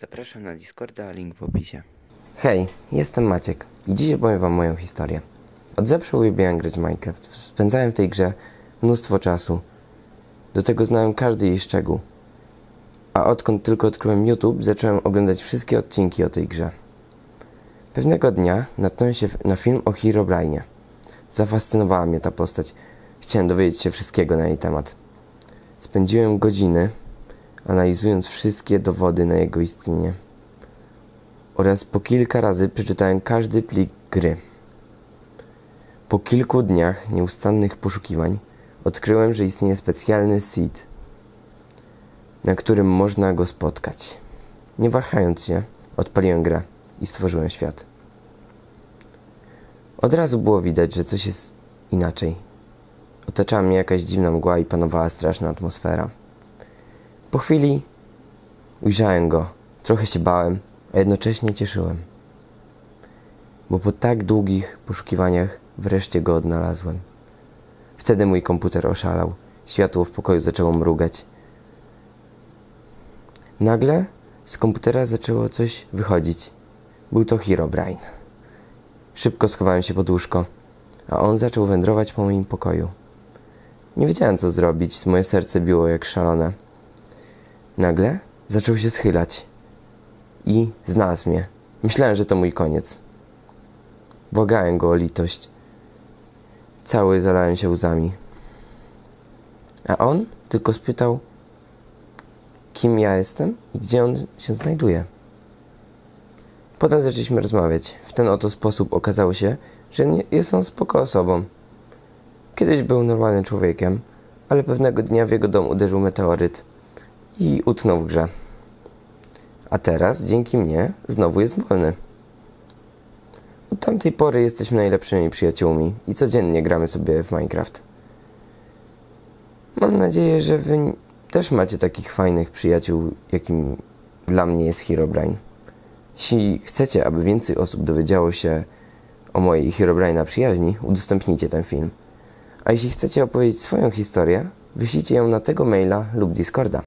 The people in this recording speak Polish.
Zapraszam na Discorda, link w opisie. Hej, jestem Maciek i dziś opowiem wam moją historię. Od zawsze uwielbiałem grać Minecraft. Spędzałem w tej grze mnóstwo czasu. Do tego znałem każdy jej szczegół. A odkąd tylko odkryłem YouTube, zacząłem oglądać wszystkie odcinki o tej grze. Pewnego dnia natknąłem się na film o Herobrine. Zafascynowała mnie ta postać. Chciałem dowiedzieć się wszystkiego na jej temat. Spędziłem godziny analizując wszystkie dowody na jego istnienie. Oraz po kilka razy przeczytałem każdy plik gry. Po kilku dniach nieustannych poszukiwań odkryłem, że istnieje specjalny seed, na którym można go spotkać. Nie wahając się, odpaliłem grę i stworzyłem świat. Od razu było widać, że coś jest inaczej. Otaczała mnie jakaś dziwna mgła i panowała straszna atmosfera. Po chwili ujrzałem go. Trochę się bałem, a jednocześnie cieszyłem. Bo po tak długich poszukiwaniach wreszcie go odnalazłem. Wtedy mój komputer oszalał. Światło w pokoju zaczęło mrugać. Nagle z komputera zaczęło coś wychodzić. Był to Herobrine. Szybko schowałem się pod łóżko, a on zaczął wędrować po moim pokoju. Nie wiedziałem co zrobić, moje serce biło jak szalone. Nagle zaczął się schylać i znalazł mnie. Myślałem, że to mój koniec. Błagałem go o litość. Cały zalałem się łzami. A on tylko spytał, kim ja jestem i gdzie on się znajduje. Potem zaczęliśmy rozmawiać. W ten oto sposób okazało się, że nie, jest on spoko osobą. Kiedyś był normalnym człowiekiem, ale pewnego dnia w jego dom uderzył meteoryt i utknął w grze. A teraz, dzięki mnie, znowu jest wolny. Od tamtej pory jesteśmy najlepszymi przyjaciółmi i codziennie gramy sobie w Minecraft. Mam nadzieję, że wy też macie takich fajnych przyjaciół, jakim dla mnie jest Herobrine. Jeśli chcecie, aby więcej osób dowiedziało się o mojej Herobrine'a przyjaźni, udostępnijcie ten film. A jeśli chcecie opowiedzieć swoją historię, wyślijcie ją na tego maila lub Discorda.